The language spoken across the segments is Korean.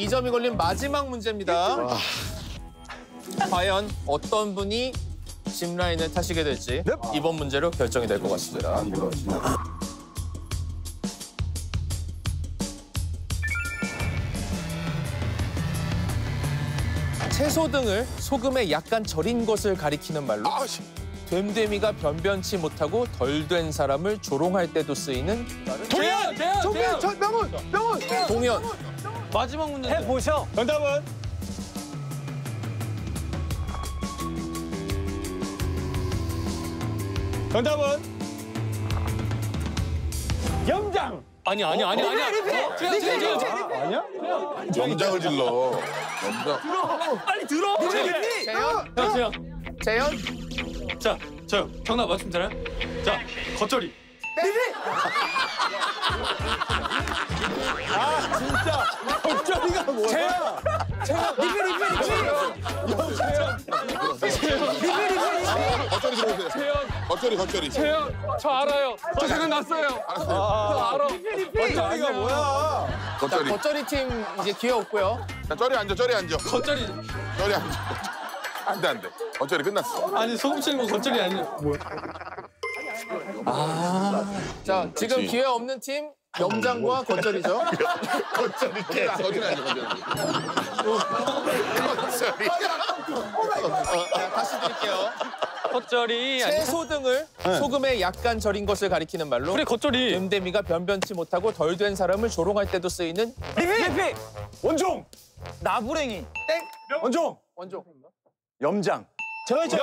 이점이 걸린 마지막 문제입니다. 과연 어떤 분이 짚라인을 타시게 될지 이번 문제로 결정이 될 것 같습니다. 채소 등을 소금에 약간 절인 것을 가리키는 말로 아씨. 됨됨이가 변변치 못하고 덜 된 사람을 조롱할 때도 쓰이는! 저 명훈, 명훈. 동현. 마지막 문제. 해보셔. 정답은? 정답은? 염장. 아니 아니 아니 아니야. 어, 재현 재현 재현. 아니야? 염장을 질러. 염장. 빨리 들어. 재현, 자, 재현. 재현, 자, 저 정답 맞추면 되나요? 자, 겉절이. 겉절 겉절이 겉절이. 재현, 저 알아요. 저 생각났어요. 저 알아. 겉절이가 뭐야? 겉절이. 겉절이 팀 이제 기회 없고요. 자, 쩌리 앉아, 쩌리 앉아. 겉절이. 쩌리 앉아. 안 돼, 안 돼. 겉절이 끝났어. 아니 소금 치는 거 겉절이 아니야. 뭐야? 자, 지금 그렇지. 기회 없는 팀 염장과 겉절이죠. 겉절이 팀. 겉절이 앉아, 겉절이. 겉절이. 자, 다시 드릴게요. 겉절이 아니. 채소 등을 소금에 약간 절인 것을 가리키는 말로 그래 겉절이. 됨됨이가 변변치 못하고 덜 된 사람을 조롱할 때도 쓰이는 리필. 원종. 나부랭이. 땡. 원종. 원종. 염장. 저, 저.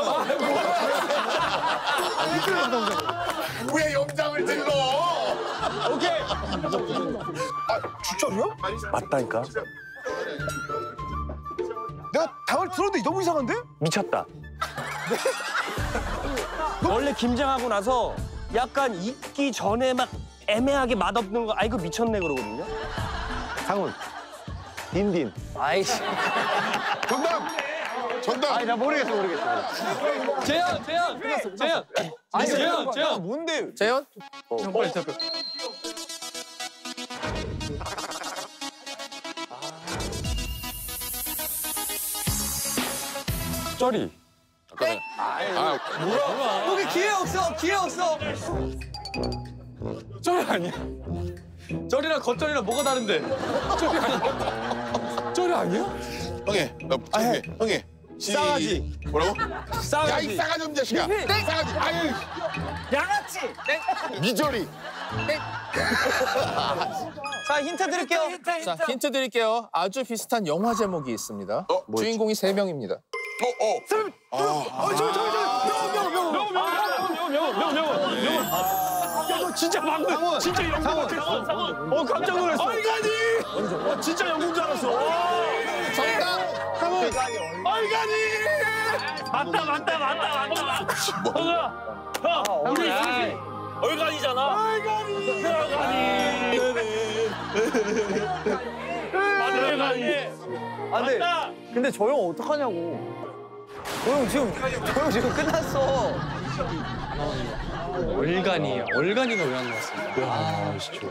왜 염장을 질러? 오케이. 아, 진짜로요? 맞다니까. 내가 답을 들었는데 너무 이상한데? 미쳤다. 원래 김장하고 나서 약간 익기 전에 막 애매하게 맛없는 거, 아 이거 미쳤네 그러거든요. 상훈. 딘딘. 아이씨. 정답. 정답. 아니, 나 모르겠어, 모르겠어. 재현, 재현, 재현. 아니 재현, 재현. 뭔데? 재현? 형 빨리 잡혀. 쩌리. 잠깐만. 아, 여기 기회 없어, 기회 없어. 쩔이 아니야. 쩔이랑 겉절이랑 뭐가 다른데? 쩔이 아니야. 쩔이 아니야? 형이. 나 형이. 형이. 시- 싸가지. 뭐라고? 야, 이 싸가지. 싸가지 놈 자식아. 싸가지. 아유, 양아치. 미저리. 자, 힌트 드릴게요. 자, 힌트 드릴게요. 아주 비슷한 영화 제목이 있습니다. 어, 주인공이 세명입니다 어, 어. 어, 저, 저, 저. 명명, 명명. 명호, 명호, 명호, 명호, 명호. 야, 너 진짜 방금 진짜 영국. 상원. 어, 깜짝 놀랐어. 얼간이. 어, 진짜 영국 줄 알았어. 정답! 얼간이. 맞다, 맞다, 맞다, 맞다. 형아, 형, 우리 수시 얼간이잖아. 얼간이. 얼간이. 얼간이. 아, 근데, 맞다. 근데 저 형 어떡하냐고. 저형 지금, 저형 지금 끝났어. 얼간이에요. 얼간이가 왜 안 나왔습니까? 아, 진짜.